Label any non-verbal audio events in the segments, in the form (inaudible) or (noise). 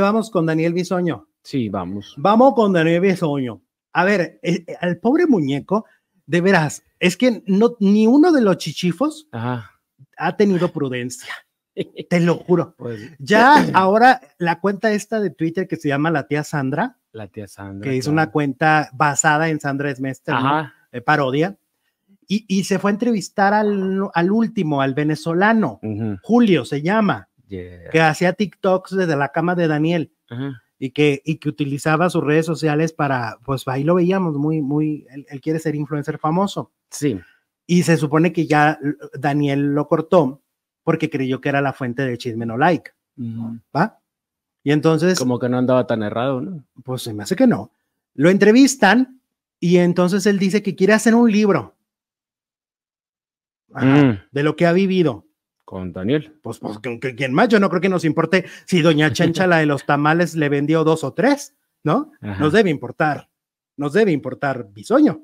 vamos con Daniel Bisoño. Sí, vamos. Vamos con Daniel Bisoño. A ver, eh, eh, al pobre muñeco, de veras, es que no, ni uno de los chichifos Ajá. ha tenido prudencia. (laughs) Te lo juro. Pues Ya (clears throat) ahora la cuenta esta de Twitter que se llama la tía Sandra, la tía Sandra. que es una cuenta basada en Sandra Smester, ¿no? Eh, parodia, y, y se fue a entrevistar al, al último, al venezolano. Julio se llama, Yeah. que hacía TikToks desde la cama de Daniel y que, y que utilizaba sus redes sociales para, pues ahí lo veíamos, muy, muy, él, él quiere ser influencer famoso. Sí. Y se supone que ya Daniel lo cortó porque creyó que era la fuente del chisme no like, Ujú. ¿va? Y entonces, Como que no andaba tan errado, ¿no? pues se me hace que no. Lo entrevistan y entonces él dice que quiere hacer un libro Ajá, Mm, de lo que ha vivido. Con Daniel. Pues, pues ¿con- ¿quién más? Yo no creo que nos importe si doña (laughs) Chencha, la de los tamales, le vendió dos o tres, ¿no? Ajá. Nos debe importar, nos debe importar Bisoño,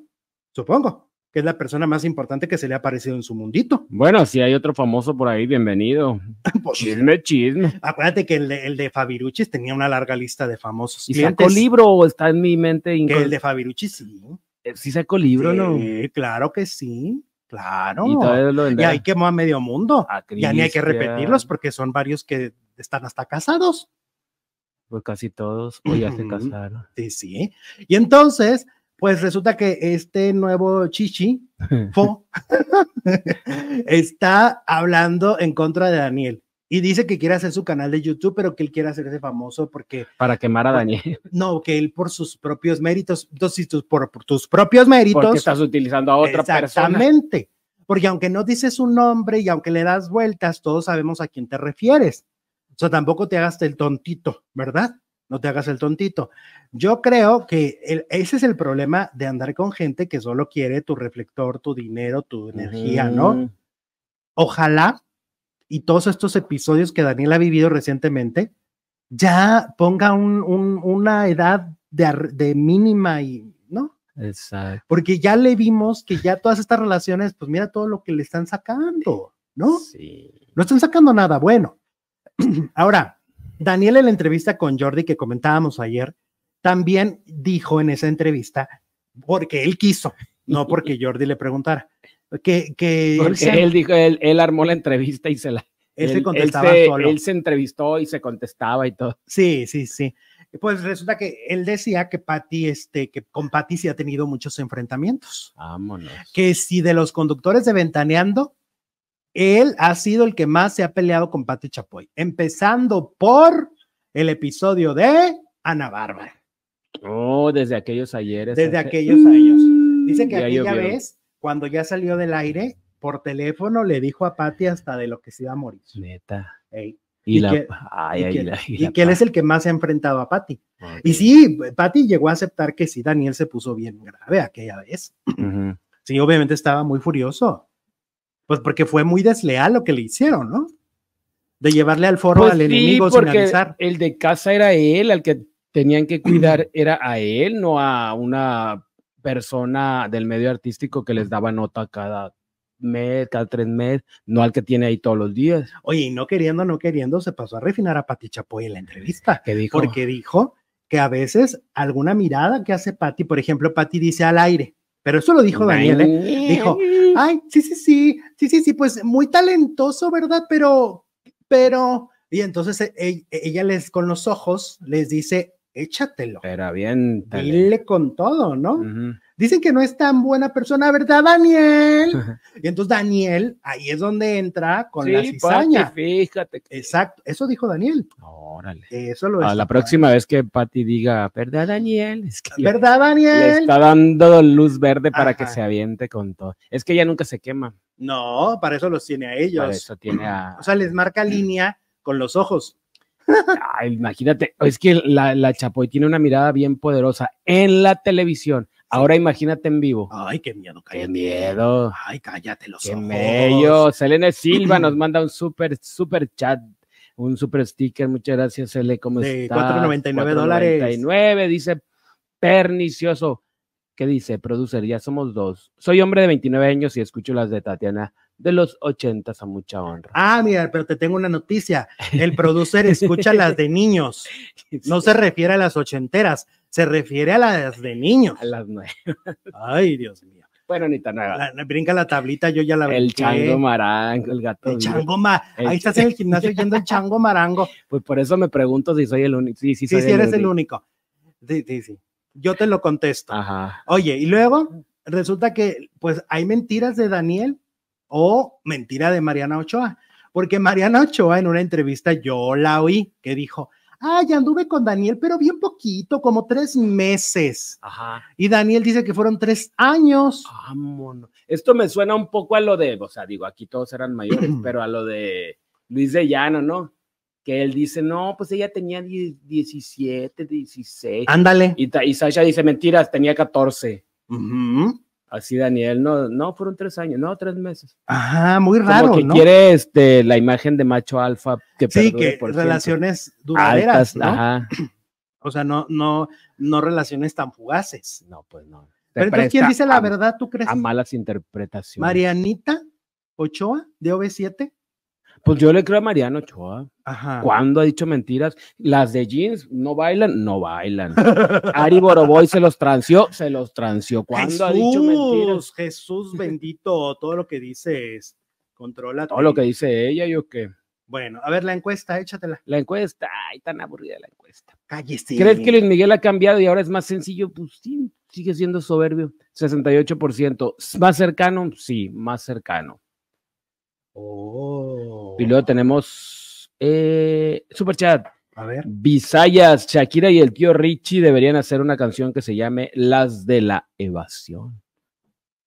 supongo, que es la persona más importante que se le ha aparecido en su mundito. Bueno, si hay otro famoso por ahí, bienvenido. (laughs) Pues, Chisme, chisme. acuérdate que el de, el de Fabiruchis tenía una larga lista de famosos ¿Y clientes. sacó libro o está en mi mente? Que el de Fabiruchis sí. Eh, Sí sacó libro, ¿no? Claro que sí, claro. Y Y ahí quemó a medio mundo. A Ya ni hay que repetirlos porque son varios que están hasta casados. Pues casi todos. O ya se casaron. Sí, sí. Y entonces, pues resulta que este nuevo chichi, (laughs) Fo, (laughs) está hablando en contra de Daniel. Y dice que quiere hacer su canal de YouTube, pero que él quiere hacerse famoso porque Para quemar a Daniel. (laughs) no, que él por sus propios méritos, entonces si tú por, por tus propios méritos, Porque estás utilizando a otra persona. exactamente. Porque aunque no dices su nombre y aunque le das vueltas, todos sabemos a quién te refieres. O sea, tampoco te hagas el tontito, ¿verdad? No te hagas el tontito. Yo creo que el- ese es el problema de andar con gente que solo quiere tu reflector, tu dinero, tu energía, ¿no? Ujú. Ojalá y todos estos episodios que Daniel ha vivido recientemente ya ponga un- un- una edad de, de mínima y, ¿no? Exacto. Porque ya le vimos que ya todas estas relaciones, pues mira todo lo que le están sacando, ¿no? Sí. No están sacando nada bueno. (clears throat) Ahora, Daniel en la entrevista con Jordi que comentábamos ayer, también dijo en esa entrevista, porque él quiso, no porque (laughs) Jordi le preguntara, que, que él, se, él dijo, él, él armó la entrevista y se la. él se contestaba se, solo. él se entrevistó y se contestaba y todo. Sí, sí, sí. Pues resulta que él decía que Patty, este, que con Patty sí ha tenido muchos enfrentamientos. Vámonos. que si de los conductores de Ventaneando, él ha sido el que más se ha peleado con Pati Chapoy, empezando por el episodio de Ana Bárbara, Oh, desde aquellos ayeres. desde aquellos años. Dice que Ya aquella vez, cuando ya salió del aire, por teléfono le dijo a Pati hasta de lo que se iba a morir. Neta. Ey, Y, Y la. que- ay, y ay, que, la- y la que él es el que más se ha enfrentado a Pati. Ok. Y sí, Pati llegó a aceptar que sí, Daniel se puso bien grave aquella vez. Sí, obviamente estaba muy furioso. Pues porque fue muy desleal lo que le hicieron, ¿no? De llevarle al foro Pues al sí, enemigo sin porque avisar. el de casa era él, al que tenían que cuidar (clears throat) era a él, no a una persona del medio artístico que les daba nota cada mes, cada tres meses, no al que tiene ahí todos los días. Oye, y no queriendo, no queriendo, se pasó a refinar a Pati Chapoy en la entrevista. Que dijo, Porque dijo que a veces alguna mirada que hace Pati, por ejemplo, Pati dice al aire, pero eso lo dijo Daniel, ¿eh? Dijo, ay, sí, sí, sí, sí, sí, sí, pues muy talentoso, ¿verdad? Pero, pero, y entonces e- e- ella les, con los ojos, les dice, échatelo, Era bien. dile con todo, ¿no? Dicen que no es tan buena persona, ¿verdad, Daniel? (laughs) Y entonces Daniel, ahí es donde entra con la cizaña. Pati, fíjate. Exacto, eso dijo Daniel. Órale. Eso lo A la próxima vez que Patty diga, ¿verdad, Daniel? Es que le- ¿Verdad, le Daniel? está dando luz verde para que se aviente con todo. Es que ella nunca se quema. No, para eso los tiene a ellos. Para eso tiene a. O sea, les marca (clears throat) línea con los ojos. Ay, imagínate, es que la, la Chapoy tiene una mirada bien poderosa en la televisión. Ahora imagínate en vivo. Ay, qué miedo, Qué cállate. miedo. Ay, cállate los Qué ojos. Selene Silva (clears throat) nos manda un super, super chat, un super sticker. Muchas gracias, Sele. ¿Cómo De estás? 4.99 dólares. 4.99, dice pernicioso. ¿Qué dice? Producer, ya somos dos. Soy hombre de 29 años y escucho las de Tatiana de los 80 a mucha honra. Ah, mira, pero te tengo una noticia. El producer (laughs) escucha las de niños. No se refiere a las ochenteras, se refiere a las de niños. A las nueve. Ay, Dios mío. Bueno, ni tan nada. La- brinca la tablita, yo ya la El brinqué. chango marango, el gato. El chango ma- El Ahí estás en el gimnasio yendo el chango marango. (laughs) Pues por eso me pregunto si soy el único. Sí, sí, Sí, soy sí, eres el único. Sí, sí, sí. Yo te lo contesto. Ajá. Oye, y luego resulta que pues hay mentiras de Daniel o mentira de Mariana Ochoa, porque Mariana Ochoa en una entrevista yo la oí que dijo, ay, anduve con Daniel, pero bien poquito, como tres meses. Ajá. Y Daniel dice que fueron tres años. Vámonos. Esto me suena un poco a lo de, o sea, digo, aquí todos eran mayores, (clears throat) pero a lo de Luis de Llano, ¿no? Que él dice, no, pues ella tenía die- 17, 16. Ándale. Y, Sasha dice, mentiras, tenía 14. Ujú. Así Daniel, no, no, fueron tres años, no, tres meses. Ajá, muy Como raro, que ¿no? quiere este, la imagen de macho alfa que Sí, que por relaciones duraderas, altas, ¿no? ajá. (clears throat) O sea, no, no, no relaciones tan fugaces. No, pues no. Pero entonces, ¿quién dice la a- verdad? ¿Tú crees? A malas interpretaciones. Marianita Ochoa de OV7. Pues yo le creo a Mariano Ochoa. Ajá. ¿Cuándo ha dicho mentiras? Las de jeans no bailan, no bailan. Ari Boroboy se los transió, se los transió. ¿Cuándo ha dicho mentiras? Jesús, (laughs) bendito, todo lo que dices. Controla. Todo lo que dice ella, yo qué. Bueno, a ver la encuesta, échatela. La encuesta, ay, tan aburrida la encuesta. Cállese. ¿Crees que Luis Miguel ha cambiado y ahora es más sencillo? Pues sí, sigue siendo soberbio. 68%. ¿Más cercano? Sí, más cercano. Oh. Y luego tenemos eh, Superchat. A ver. Visayas, Shakira y el tío Richie deberían hacer una canción que se llame Las de la Evasión.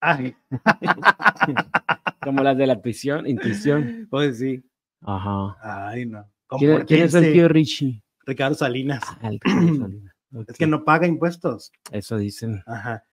Ay, (laughs) Como las de la prisión, intuición. pues sí. Ajá. Ay, no. ¿Quién, quién es el Compórtense. tío Richie? Ricardo. Ah, el Salinas. Es que no paga impuestos. Eso dicen. Ajá.